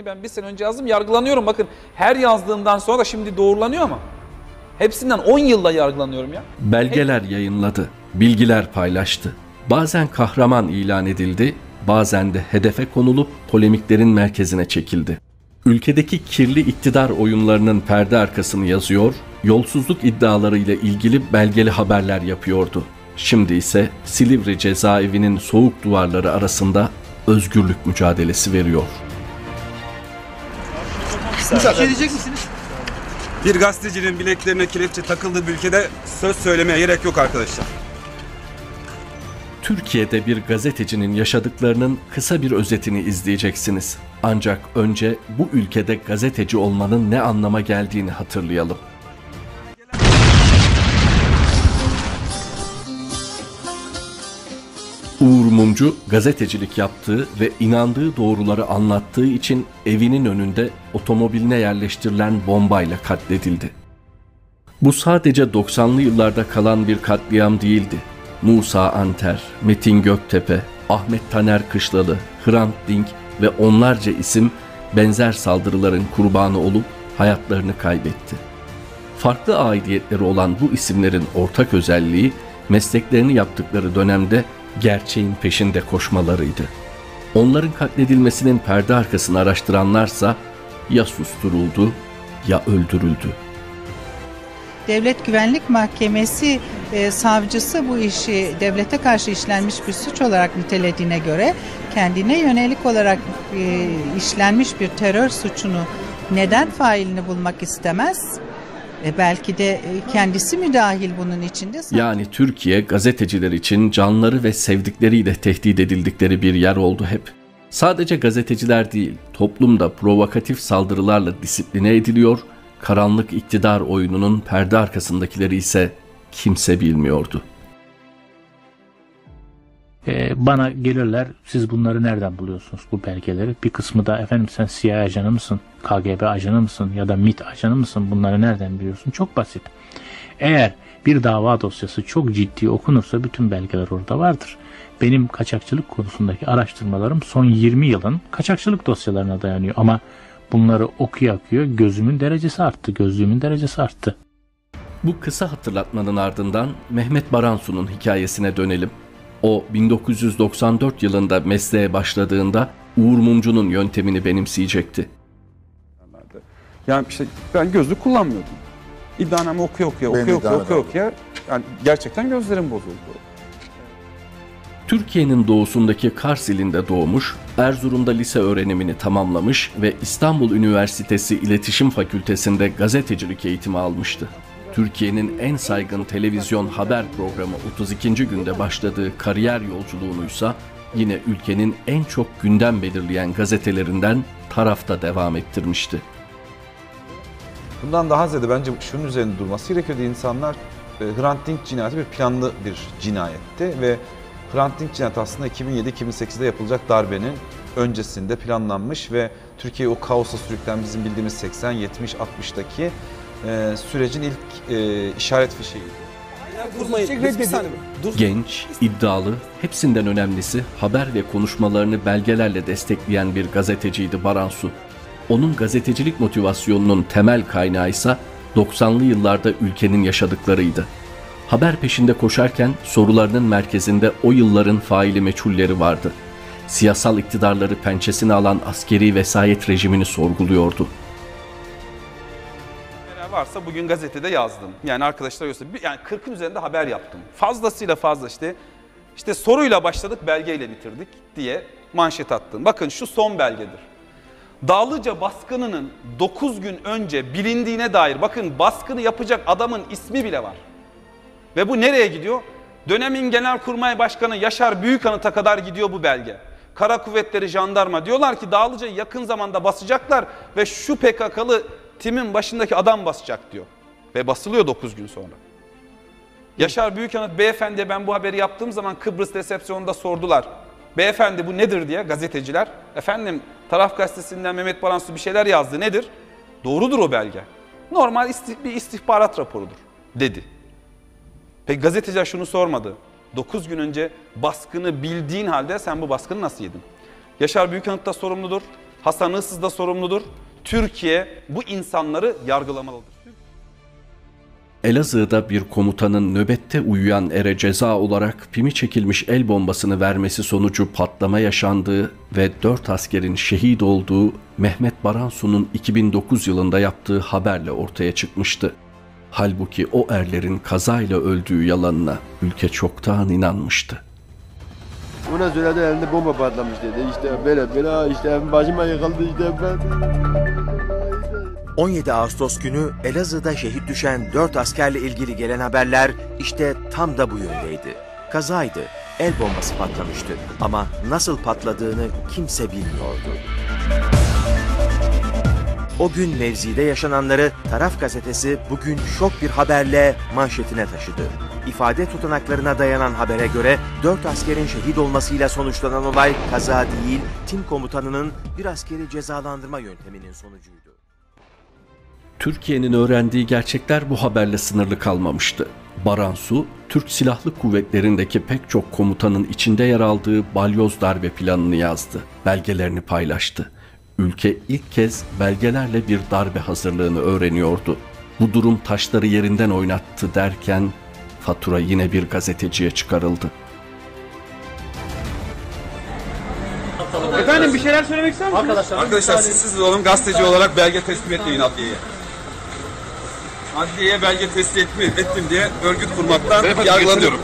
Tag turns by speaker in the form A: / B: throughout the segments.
A: bildiğini ben bir sene önce yazdım yargılanıyorum. Bakın her yazdığımdan sonra da şimdi doğrulanıyor ama. Hepsinden 10 yılda yargılanıyorum ya.
B: Belgeler yayınladı, bilgiler paylaştı. Bazen kahraman ilan edildi, bazen de hedefe konulup polemiklerin merkezine çekildi. Ülkedeki kirli iktidar oyunlarının perde arkasını yazıyor, yolsuzluk iddialarıyla ilgili belgeli haberler yapıyordu. Şimdi ise Silivri cezaevinin soğuk duvarları arasında özgürlük mücadelesi veriyor.
C: Bir şey diyecek misiniz?
D: Bir gazetecinin bileklerine kelepçe takıldığı bir ülkede söz söylemeye gerek yok arkadaşlar.
B: Türkiye'de bir gazetecinin yaşadıklarının kısa bir özetini izleyeceksiniz. Ancak önce bu ülkede gazeteci olmanın ne anlama geldiğini hatırlayalım. Uğur Mumcu gazetecilik yaptığı ve inandığı doğruları anlattığı için evinin önünde otomobiline yerleştirilen bombayla katledildi. Bu sadece 90'lı yıllarda kalan bir katliam değildi. Musa Anter, Metin Göktepe, Ahmet Taner Kışlalı, Hrant Dink ve onlarca isim benzer saldırıların kurbanı olup hayatlarını kaybetti. Farklı aidiyetleri olan bu isimlerin ortak özelliği mesleklerini yaptıkları dönemde gerçeğin peşinde koşmalarıydı. Onların katledilmesinin perde arkasını araştıranlarsa ya susturuldu ya öldürüldü.
E: Devlet Güvenlik Mahkemesi e, savcısı bu işi devlete karşı işlenmiş bir suç olarak nitelediğine göre kendine yönelik olarak e, işlenmiş bir terör suçunu neden failini bulmak istemez? E, belki de e, kendisi müdahil bunun içinde.
B: Yani Türkiye gazeteciler için canları ve sevdikleriyle tehdit edildikleri bir yer oldu hep. Sadece gazeteciler değil, toplumda provokatif saldırılarla disipline ediliyor, karanlık iktidar oyununun perde arkasındakileri ise kimse bilmiyordu.
F: Ee, bana gelirler siz bunları nereden buluyorsunuz bu belgeleri? Bir kısmı da efendim sen CIA ajanı mısın? KGB ajanı mısın? Ya da MIT ajanı mısın? Bunları nereden biliyorsun? Çok basit. Eğer bir dava dosyası çok ciddi okunursa bütün belgeler orada vardır. Benim kaçakçılık konusundaki araştırmalarım son 20 yılın kaçakçılık dosyalarına dayanıyor ama bunları okuya okuyor gözümün derecesi arttı, gözlüğümün derecesi arttı.
B: Bu kısa hatırlatmanın ardından Mehmet Baransu'nun hikayesine dönelim. O 1994 yılında mesleğe başladığında Uğur Mumcu'nun yöntemini benimseyecekti.
D: Yani işte ben gözlük kullanmıyordum. İddianame okuya okuya okuya okuya okuya okuya yani gerçekten gözlerim bozuldu.
B: Türkiye'nin doğusundaki Kars ilinde doğmuş, Erzurum'da lise öğrenimini tamamlamış ve İstanbul Üniversitesi İletişim Fakültesinde gazetecilik eğitimi almıştı. Türkiye'nin en saygın televizyon haber programı 32. günde başladığı kariyer yolculuğunuysa yine ülkenin en çok gündem belirleyen gazetelerinden tarafta devam ettirmişti.
G: Bundan daha ziyade bence şunun üzerinde durması gerekiyordu insanlar. E, Hrant Dink cinayeti bir planlı bir cinayetti ve Hrant Dink cinayeti aslında 2007-2008'de yapılacak darbenin öncesinde planlanmış ve Türkiye o kaosa sürüklen bizim bildiğimiz 80-70-60'daki e, sürecin ilk e, işaret fişeğiydi.
B: Genç, iddialı, hepsinden önemlisi haber ve konuşmalarını belgelerle destekleyen bir gazeteciydi Baransu. Onun gazetecilik motivasyonunun temel kaynağı ise 90'lı yıllarda ülkenin yaşadıklarıydı. Haber peşinde koşarken sorularının merkezinde o yılların faili meçhulleri vardı. Siyasal iktidarları pençesine alan askeri vesayet rejimini sorguluyordu
A: varsa bugün gazetede yazdım. Yani arkadaşlar yoksa yani 40'ın üzerinde haber yaptım. Fazlasıyla fazla işte işte soruyla başladık belgeyle bitirdik diye manşet attım. Bakın şu son belgedir. Dağlıca baskınının 9 gün önce bilindiğine dair bakın baskını yapacak adamın ismi bile var. Ve bu nereye gidiyor? Dönemin Genelkurmay Başkanı Yaşar Büyükanıt'a kadar gidiyor bu belge. Kara Kuvvetleri Jandarma diyorlar ki Dağlıca'yı yakın zamanda basacaklar ve şu PKK'lı timin başındaki adam basacak diyor. Ve basılıyor 9 gün sonra. Yaşar Büyükanıt beyefendiye ben bu haberi yaptığım zaman Kıbrıs resepsiyonunda sordular. Beyefendi bu nedir diye gazeteciler. Efendim taraf gazetesinden Mehmet Baransu bir şeyler yazdı nedir? Doğrudur o belge. Normal bir istihbarat raporudur dedi. Peki gazeteciler şunu sormadı. 9 gün önce baskını bildiğin halde sen bu baskını nasıl yedin? Yaşar Büyükanıt da sorumludur.
H: Hasan Hırsız da sorumludur. Türkiye bu insanları yargılamalıdır.
B: Elazığ'da bir komutanın nöbette uyuyan ere ceza olarak pimi çekilmiş el bombasını vermesi sonucu patlama yaşandığı ve 4 askerin şehit olduğu Mehmet Baransu'nun 2009 yılında yaptığı haberle ortaya çıkmıştı. Halbuki o erlerin kazayla öldüğü yalanına ülke çoktan inanmıştı.
C: Ona söyledi elinde bomba patlamış dedi. İşte böyle böyle işte başıma yıkıldı işte ben.
I: 17 Ağustos günü Elazığ'da şehit düşen 4 askerle ilgili gelen haberler işte tam da bu yöndeydi. Kazaydı, el bombası patlamıştı ama nasıl patladığını kimse bilmiyordu. O gün mevzide yaşananları Taraf gazetesi bugün şok bir haberle manşetine taşıdı. İfade tutanaklarına dayanan habere göre 4 askerin şehit olmasıyla sonuçlanan olay kaza değil, tim komutanının bir askeri cezalandırma yönteminin sonucuydu.
B: Türkiye'nin öğrendiği gerçekler bu haberle sınırlı kalmamıştı. Baransu, Türk Silahlı Kuvvetleri'ndeki pek çok komutanın içinde yer aldığı balyoz darbe planını yazdı. Belgelerini paylaştı. Ülke ilk kez belgelerle bir darbe hazırlığını öğreniyordu. Bu durum taşları yerinden oynattı derken fatura yine bir gazeteciye çıkarıldı.
G: Efendim bir şeyler söylemek ister misiniz? Arkadaşlar.
A: Arkadaşlar siz siz olun gazeteci olarak belge teslim etmeyin adliyeye. Adliyeye belge teslim ettim, ettim diye örgüt kurmaktan yargılanıyorum.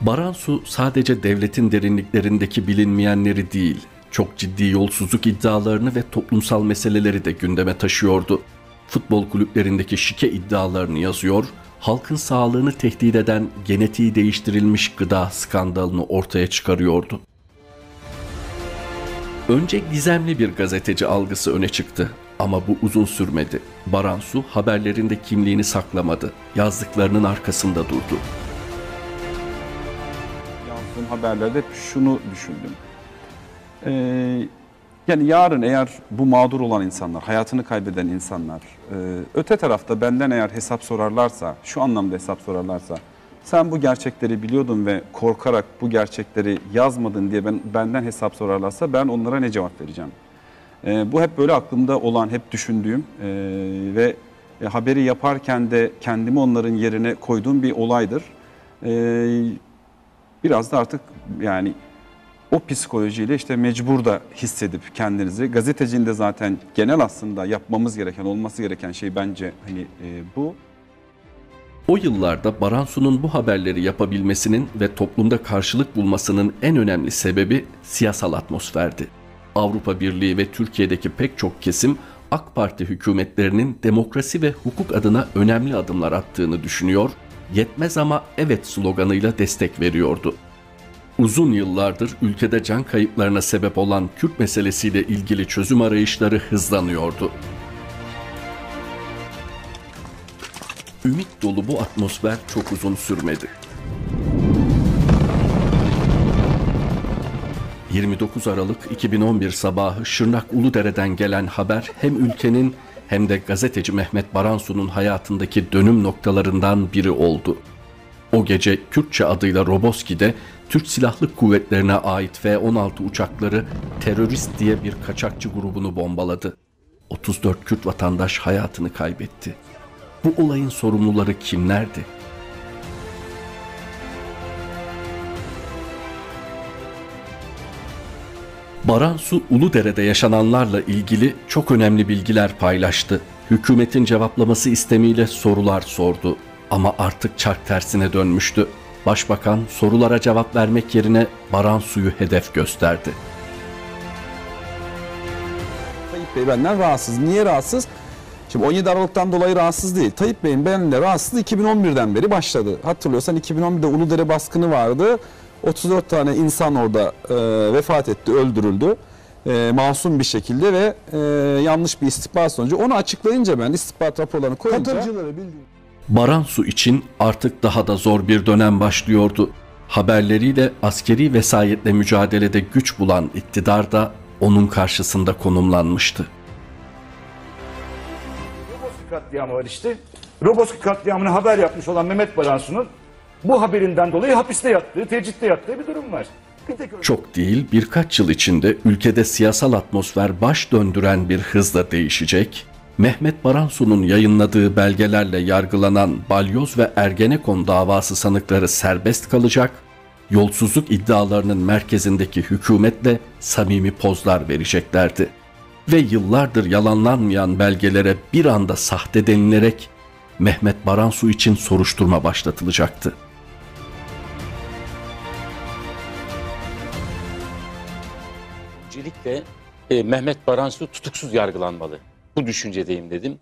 B: Baransu sadece devletin derinliklerindeki bilinmeyenleri değil, çok ciddi yolsuzluk iddialarını ve toplumsal meseleleri de gündeme taşıyordu. Futbol kulüplerindeki şike iddialarını yazıyor, halkın sağlığını tehdit eden genetiği değiştirilmiş gıda skandalını ortaya çıkarıyordu. Önce gizemli bir gazeteci algısı öne çıktı ama bu uzun sürmedi. Baransu haberlerinde kimliğini saklamadı, yazdıklarının arkasında durdu.
A: yazdığım haberlerde şunu düşündüm. Ee, yani yarın eğer bu mağdur olan insanlar, hayatını kaybeden insanlar, e, öte tarafta benden eğer hesap sorarlarsa, şu anlamda hesap sorarlarsa, sen bu gerçekleri biliyordun ve korkarak bu gerçekleri yazmadın diye ben benden hesap sorarlarsa ben onlara ne cevap vereceğim? Ee, bu hep böyle aklımda olan, hep düşündüğüm e, ve e, haberi yaparken de kendimi onların yerine koyduğum bir olaydır. Ee, biraz da artık yani o psikolojiyle işte mecbur da hissedip kendinizi gazetecinin de zaten genel aslında yapmamız gereken olması gereken şey bence hani e, bu.
B: O yıllarda Baransu'nun bu haberleri yapabilmesinin ve toplumda karşılık bulmasının en önemli sebebi siyasal atmosferdi. Avrupa Birliği ve Türkiye'deki pek çok kesim AK Parti hükümetlerinin demokrasi ve hukuk adına önemli adımlar attığını düşünüyor, yetmez ama evet sloganıyla destek veriyordu. Uzun yıllardır ülkede can kayıplarına sebep olan Kürt meselesiyle ilgili çözüm arayışları hızlanıyordu. Ümit dolu bu atmosfer çok uzun sürmedi. 29 Aralık 2011 sabahı Şırnak Uludere'den gelen haber hem ülkenin hem de gazeteci Mehmet Baransu'nun hayatındaki dönüm noktalarından biri oldu. O gece Kürtçe adıyla Roboski'de Türk Silahlı Kuvvetlerine ait F-16 uçakları terörist diye bir kaçakçı grubunu bombaladı. 34 Kürt vatandaş hayatını kaybetti. Bu olayın sorumluları kimlerdi? Baransu Uludere'de yaşananlarla ilgili çok önemli bilgiler paylaştı. Hükümetin cevaplaması istemiyle sorular sordu. Ama artık çark tersine dönmüştü. Başbakan sorulara cevap vermek yerine Baransu'yu hedef gösterdi.
J: Tayyip Bey benden rahatsız. Niye rahatsız? Şimdi 17 Aralık'tan dolayı rahatsız değil. Tayyip Bey'in benimle rahatsızlığı 2011'den beri başladı. Hatırlıyorsan 2011'de Uludere baskını vardı. 34 tane insan orada e, vefat etti, öldürüldü. E, masum bir şekilde ve e, yanlış bir istihbarat sonucu. Onu açıklayınca ben istihbarat raporlarını koyunca... Katırcıları bildiğim...
B: Baransu için artık daha da zor bir dönem başlıyordu. Haberleriyle askeri vesayetle mücadelede güç bulan iktidar da onun karşısında konumlanmıştı.
K: Roboski katliamı var işte. Roboski katliamını haber yapmış olan Mehmet Baransu'nun bu haberinden dolayı hapiste yattığı, tecritte yattığı bir durum var.
B: Çok değil birkaç yıl içinde ülkede siyasal atmosfer baş döndüren bir hızla değişecek. Mehmet Baransu'nun yayınladığı belgelerle yargılanan Balyoz ve Ergenekon davası sanıkları serbest kalacak. Yolsuzluk iddialarının merkezindeki hükümetle samimi pozlar vereceklerdi. Ve yıllardır yalanlanmayan belgelere bir anda sahte denilerek Mehmet Baransu için soruşturma başlatılacaktı.
L: Öncelikle e, Mehmet Baransu tutuksuz yargılanmalı. Bu düşüncedeyim dedim.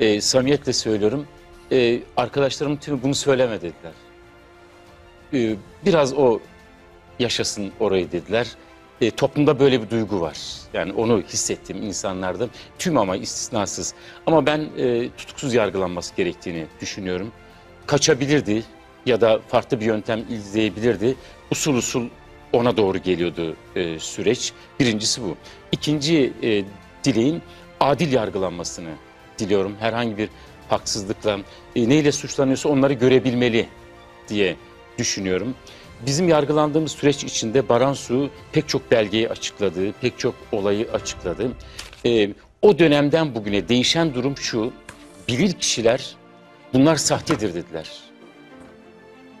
L: E, samimiyetle söylüyorum. E, arkadaşlarım tümü bunu söyleme dediler. E, biraz o yaşasın orayı dediler. E, toplumda böyle bir duygu var. Yani onu hissettim insanlarda. Tüm ama istisnasız. Ama ben e, tutuksuz yargılanması gerektiğini düşünüyorum. Kaçabilirdi ya da farklı bir yöntem izleyebilirdi. Usul usul ona doğru geliyordu e, süreç. Birincisi bu. İkinci e, dileğim adil yargılanmasını diliyorum. Herhangi bir haksızlıkla e, neyle suçlanıyorsa onları görebilmeli diye düşünüyorum. Bizim yargılandığımız süreç içinde Baransu pek çok belgeyi açıkladı, pek çok olayı açıkladı. E, o dönemden bugüne değişen durum şu, bilir kişiler bunlar sahtedir dediler.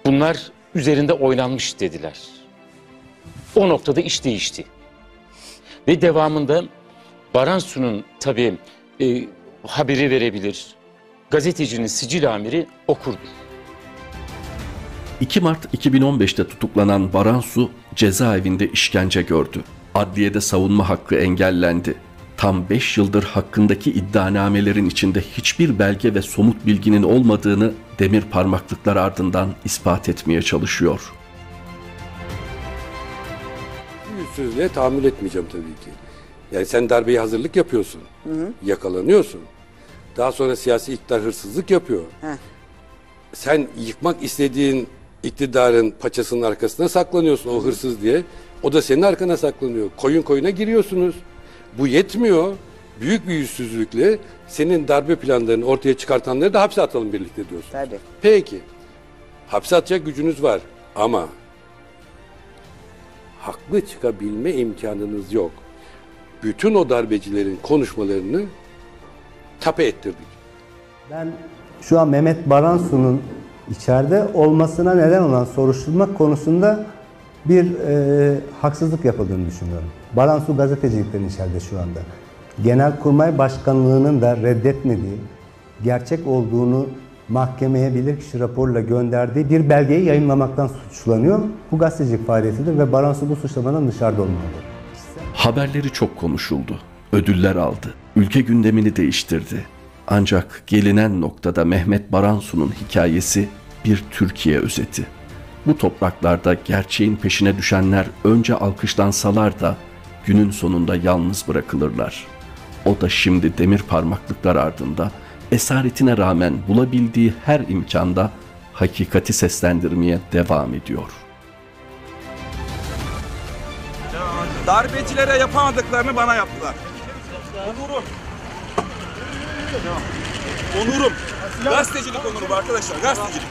L: Bunlar üzerinde oynanmış dediler. O noktada iş değişti. Ve devamında Baransu'nun tabii e, haberi verebilir. Gazetecinin sicil amiri okurdu.
B: 2 Mart 2015'te tutuklanan Baransu cezaevinde işkence gördü. Adliyede savunma hakkı engellendi. Tam 5 yıldır hakkındaki iddianamelerin içinde hiçbir belge ve somut bilginin olmadığını demir parmaklıklar ardından ispat etmeye çalışıyor.
M: Yüzsüzlüğe tahammül etmeyeceğim tabii ki. Yani sen darbeye hazırlık yapıyorsun. Yakalanıyorsun. Daha sonra siyasi iktidar hırsızlık yapıyor. Sen yıkmak istediğin iktidarın paçasının arkasına saklanıyorsun o hırsız diye. O da senin arkana saklanıyor. Koyun koyuna giriyorsunuz. Bu yetmiyor. Büyük bir yüzsüzlükle senin darbe planlarını ortaya çıkartanları da hapse atalım birlikte diyorsun.
N: Tabii.
M: Peki. Hapse atacak gücünüz var ama haklı çıkabilme imkanınız yok. Bütün o darbecilerin konuşmalarını tape ettirdik.
J: Ben şu an Mehmet Baransu'nun içeride olmasına neden olan soruşturma konusunda bir e, haksızlık yapıldığını düşünüyorum. Baransu gazetecilikten içeride şu anda. Genelkurmay Başkanlığı'nın da reddetmediği, gerçek olduğunu mahkemeye bilirkişi raporuyla gönderdiği bir belgeyi yayınlamaktan suçlanıyor. Bu gazetecilik faaliyetidir ve Baransu bu suçlamadan dışarıda olmalıdır.
B: Haberleri çok konuşuldu. Ödüller aldı. Ülke gündemini değiştirdi. Ancak gelinen noktada Mehmet Baransu'nun hikayesi bir Türkiye özeti. Bu topraklarda gerçeğin peşine düşenler önce alkışlansalar da günün sonunda yalnız bırakılırlar. O da şimdi demir parmaklıklar ardında esaretine rağmen bulabildiği her imkanda hakikati seslendirmeye devam ediyor.
O: Darbecilere yapamadıklarını bana yaptılar. Onurum. Onurum. Gazetecilik onurum arkadaşlar. Gazetecilik.